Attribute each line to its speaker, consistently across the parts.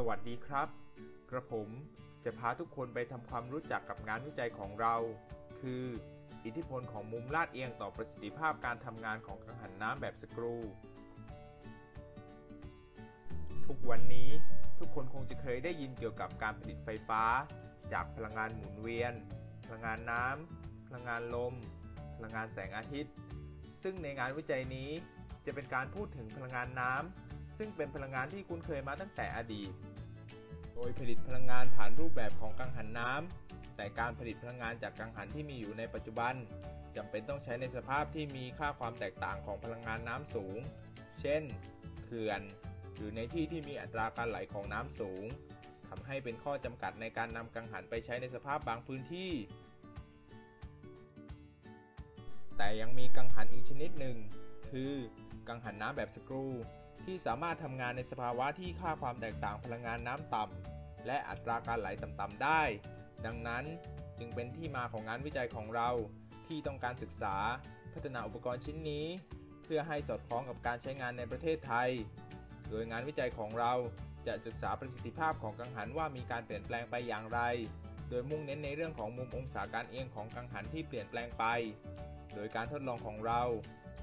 Speaker 1: สวัสดีครับ กระผมจะพาทุกคนไปทำความรู้จักกับงานวิจัยของเรา คือ อิทธิพลของมุมลาดเอียงต่อประสิทธิภาพการทำงานของกังหันน้ำแบบสกรู ทุกวันนี้ทุกคนคงจะเคยได้ยินเกี่ยวกับการผลิตไฟฟ้า จากพลังงานหมุนเวียน พลังงานน้ำพลังงานลม พลังงานแสงอาทิตย์ ซึ่งในงานวิจัยนี้จะเป็นการพูดถึงพลังงานน้ำ ซึ่งเป็นพลังงานที่คุ้นเคยมาตั้งแต่อดีต โดยผลิตพลังงานผ่านรูปแบบของกังหันน้ำ แต่การผลิตพลังงานจากกังหันที่มีอยู่ในปัจจุบันจำเป็นต้องใช้ในสภาพที่มีค่าความแตกต่างของพลังงานน้ำสูง เช่น เขื่อน หรือในที่ที่มีอัตราการไหลของน้ำสูงทำให้เป็นข้อจำกัดในการนำกังหันไปใช้ในสภาพบางพื้นที่ แต่ยังมีกังหันอีกชนิดหนึ่ง คือ กังหันน้ำแบบสกรู ที่สามารถทำงานในสภาวะที่ค่าความแตกต่างพลังงานน้ำต่ำและอัตราการไหลต่ำๆได้ ดังนั้นจึงเป็นที่มาของงานวิจัยของเราที่ต้องการศึกษาพัฒนาอุปกรณ์ชิ้นนี้ เพื่อให้สอดคล้องกับการใช้งานในประเทศไทย โดยงานวิจัยของเราจะศึกษาประสิทธิภาพของกังหันว่ามีการเปลี่ยนแปลงไปอย่างไร โดยมุ่งเน้นในเรื่องของมุมองศาการเอียงของกังหันที่เปลี่ยนแปลงไป โดยการทดลองของเรา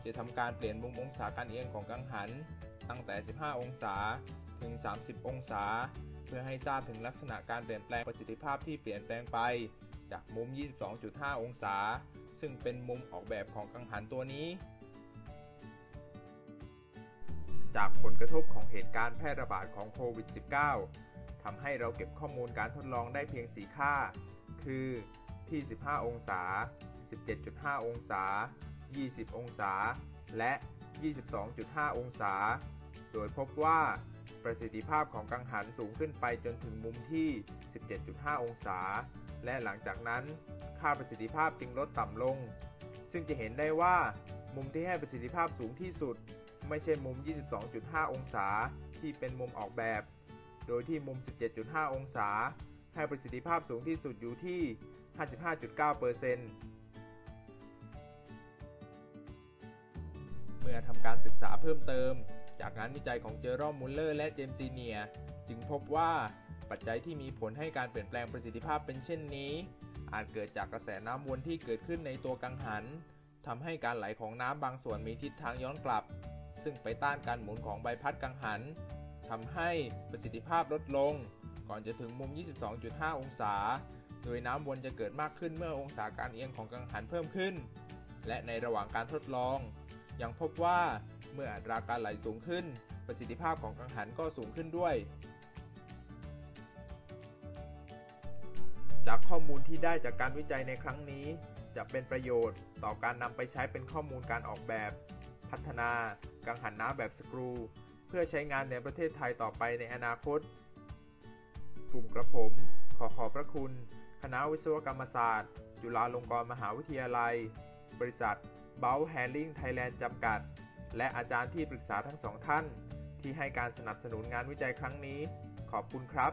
Speaker 1: จะทำการเปลี่ยนมุมองศาการเอียงของกังหัน ตั้งแต่ 15 องศาถึง 30 องศา เพื่อให้ทราบถึงลักษณะการเปลี่ยนแปลงประสิทธิภาพที่เปลี่ยนแปลงไป จากมุม 22.5 องศา ซึ่งเป็นมุมออกแบบของกังหันตัวนี้ จากผลกระทบของเหตุการณ์แพร่ระบาดของโควิด -19 ทำให้เราเก็บข้อมูลการทดลองได้เพียง 4 ค่า คือที่ 15 องศา 17.5 องศา 20 องศา และ 22.5 องศา โดยพบว่าประสิทธิภาพของกังหันสูงขึ้นไปจนถึงมุมที่ 17.5 องศา และหลังจากนั้นค่าประสิทธิภาพจึงลดต่ำลง ซึ่งจะเห็นได้ว่ามุมที่ให้ประสิทธิภาพสูงที่สุด ไม่ใช่มุม 22.5 องศาที่เป็นมุมออกแบบ โดยที่มุม 17.5 องศา ให้ประสิทธิภาพสูงที่สุดอยู่ที่ 55.9%เเมื่อทำการศึกษาเพิ่มเติม จากงานวิจัยของเจอรอมมูลเลอร์และเจมส์ซีเนียจึงพบว่าปัจจัยที่มีผลให้การเปลี่ยนแปลงประสิทธิภาพเป็นเช่นนี้ อาจเกิดจากกระแสน้ำวนที่เกิดขึ้นในตัวกังหันทำให้การไหลของน้ำบางส่วนมีทิศทางย้อนกลับ ซึ่งไปต้านการหมุนของใบพัดกังหันทำให้ประสิทธิภาพลดลง ก่อนจะถึงมุม 22.5 องศา โดยน้ำวนจะเกิดมากขึ้นเมื่อองศาการเอียงของกังหันเพิ่มขึ้น และในระหว่างการทดลอง ยังพบว่าเมื่ออัตราการไหลสูงขึ้น ประสิทธิภาพของกังหันก็สูงขึ้นด้วย จากข้อมูลที่ได้จากการวิจัยในครั้งนี้ จะเป็นประโยชน์ต่อการนำไปใช้เป็นข้อมูลการออกแบบ พัฒนากังหันน้ำแบบสกรู เพื่อใช้งานในประเทศไทยต่อไปในอนาคต กลุ่มกระผม ขอขอบพระคุณ คณะวิศวกรรมศาสตร์ จุฬาลงกรณ์มหาวิทยาลัย บริษัทเบลแฮลิงไทยแลนด์จำกัด และอาจารย์ที่ปรึกษาทั้งสองท่าน ที่ให้การสนับสนุนงานวิจัยครั้งนี้ ขอบคุณครับ